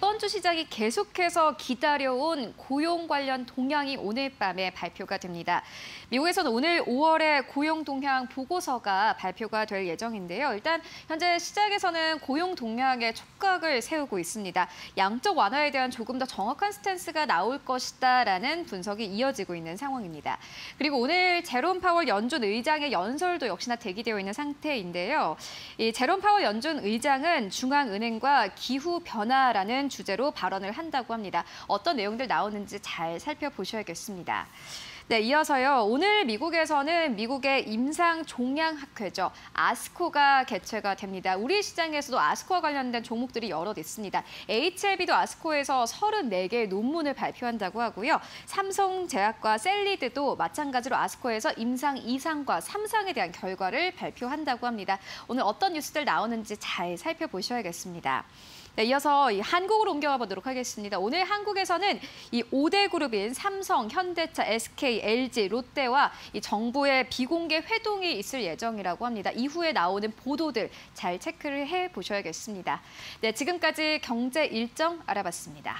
이번 주 시장이 계속해서 기다려온 고용 관련 동향이 오늘 밤에 발표가 됩니다. 미국에서는 오늘 5월에 고용 동향 보고서가 발표가 될 예정인데요. 일단 현재 시장에서는 고용 동향에 촉각을 세우고 있습니다. 양적 완화에 대한 조금 더 정확한 스탠스가 나올 것이다라는 분석이 이어지고 있는 상황입니다. 그리고 오늘 제롬 파월 연준 의장의 연설도 역시나 대기되어 있는 상태인데요. 이 제롬 파월 연준 의장은 중앙은행과 기후 변화라는 주제로 발언을 한다고 합니다. 어떤 내용들 나오는지 잘 살펴보셔야겠습니다. 네, 이어서요. 오늘 미국에서는 미국의 임상 종양 학회죠. 아스코가 개최가 됩니다. 우리 시장에서도 아스코와 관련된 종목들이 여럿 있습니다. HLB도 아스코에서 34개의 논문을 발표한다고 하고요. 삼성제약과 셀리드도 마찬가지로 아스코에서 임상 2상과 3상에 대한 결과를 발표한다고 합니다. 오늘 어떤 뉴스들 나오는지 잘 살펴보셔야겠습니다. 네, 이어서 이 한국으로 옮겨가 보도록 하겠습니다. 오늘 한국에서는 이 5대 그룹인 삼성, 현대차, SK, LG, 롯데와 이 정부의 비공개 회동이 있을 예정이라고 합니다. 이후에 나오는 보도들 잘 체크를 해 보셔야겠습니다. 네, 지금까지 경제 일정 알아봤습니다.